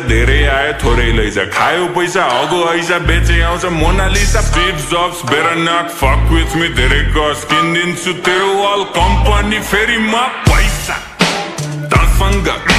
धेरै आयो थोरै लैजा। खायो पैसा अगो ऐसा बेचे आउँछ। मोनालिसा स्टिभ जब्स बेरा नट फक विथ मी धेरै गस किनिदिन्छु तेरो अल कम्पनी फेरि म पैसा। तसँग